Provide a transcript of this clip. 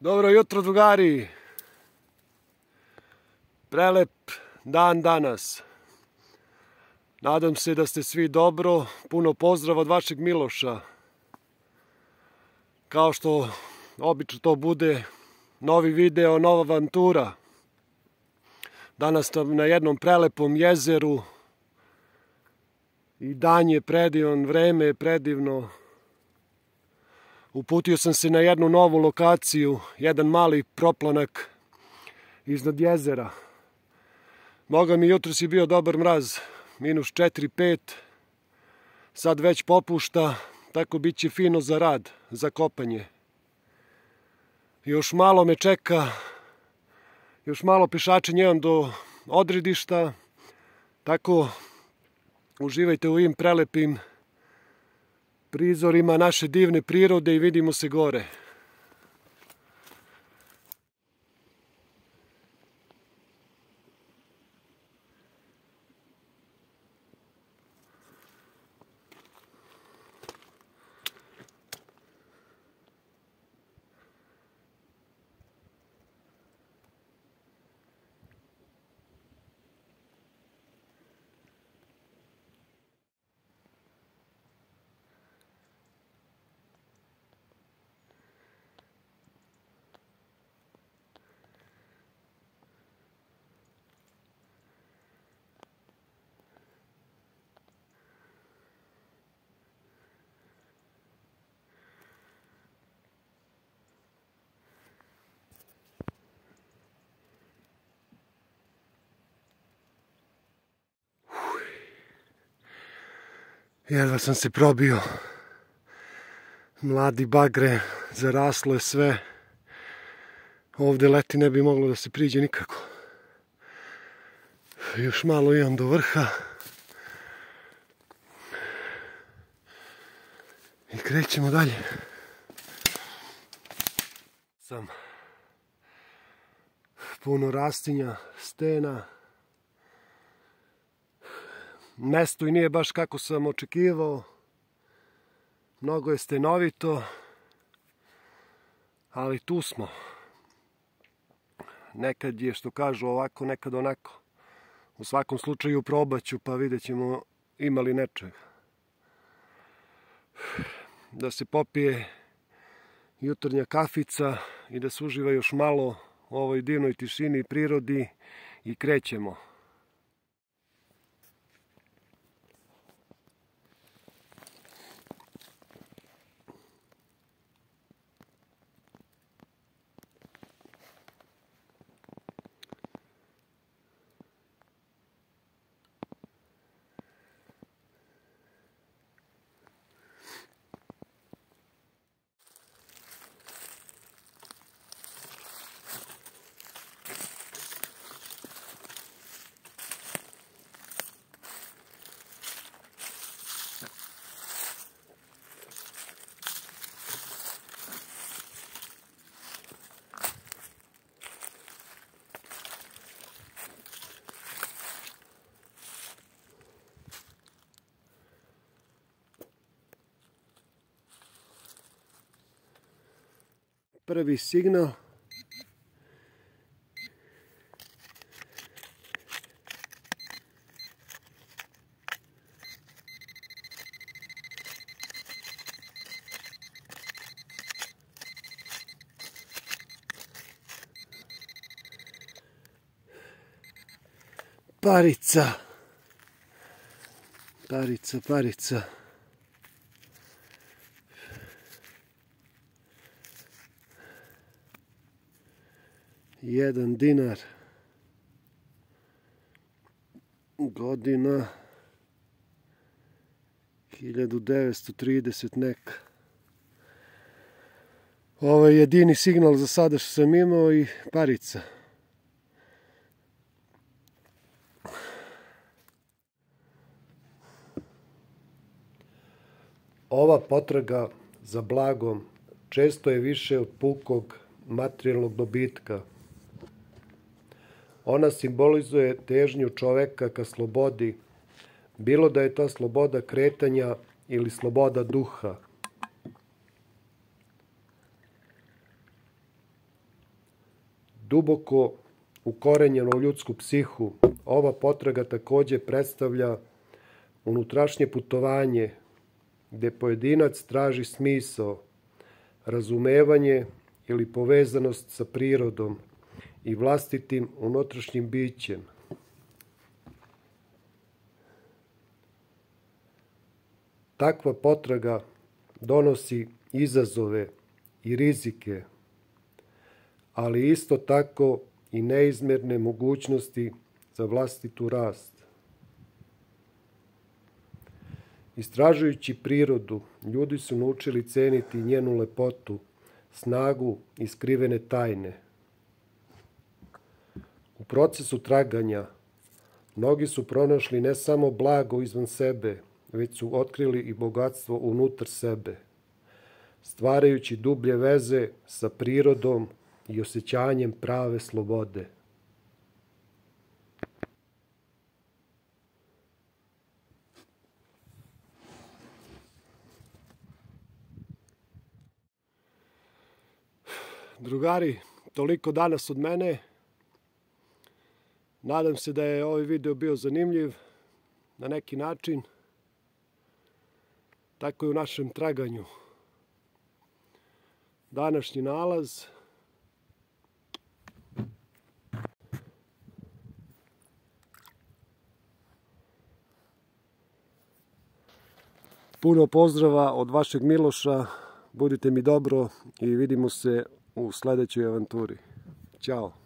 Dobro jutro, drugari. Prelep dan danas. Nadam se da ste svi dobro. Puno pozdrava od vašeg Miloša. Kao što obično to bude, novi video, nova avantura. Danas sam na jednom prelepom jezeru. I dan je predivan, vreme je predivno. Uputio sam se na jednu novu lokaciju, jedan mali proplanak iznad jezera. Moga mi jutro si bio dobar mraz, minus 4-5, sad već popušta, tako bit će fino za rad, za kopanje. Još malo me čeka, još malo pešačenja imam do odredišta, tako uživajte u ovim prelepim prizorima naše divne prirode i vidimo se gore. Jedva sam se probio. Mladi bagre, zaraslo je sve. Ovde leti ne bi moglo da se priđe nikako. Još malo imam do vrha. I krećemo dalje. Sam puno rastinja, stena, mesto i nije baš kako sam očekivao. Mnogo je stenovito, ali tu smo. Nekad je, što kažu, ovako, nekad onako. U svakom slučaju probaću, pa vidjet ćemo ima li nečeg. Da se popije jutarnja kafica i da se uživa još malo u ovoj divnoj tišini i prirodi i krećemo. Prvi signal. Parica. Parica, parica. Jedan dinar. Godina. 1930 neka ovo je jedini signal za sada što sam imao i parica. Ova potraga za blagom često je više od pukog materijalnog dobitka Ona simbolizuje težnju čoveka ka slobodi, bilo da je ta sloboda kretanja ili sloboda duha. Duboko ukorenjeno u ljudsku psihu, ova potraga takođe predstavlja unutrašnje putovanje gde pojedinac traži smisao, razumevanje ili povezanost sa prirodom i vlastitim unutrašnjim bićem. Takva potraga donosi izazove i rizike, ali isto tako i neizmerne mogućnosti za vlastitu rast. Istražujući prirodu, ljudi su naučili ceniti njenu lepotu, snagu i skrivene tajne. Procesu traganja, mnogi su pronašli ne samo blago izvan sebe, već su otkrili i bogatstvo unutar sebe, stvarajući dublje veze sa prirodom i osjećanjem prave slobode. Drugari, toliko danas od mene. Nadam se da je ovaj video bio zanimljiv na neki način. Tako je u našem traganju. Današnji nalaz Puno pozdrava od vašeg Miloša, budite mi dobro i vidimo se u sledećoj avanturi. Ćao!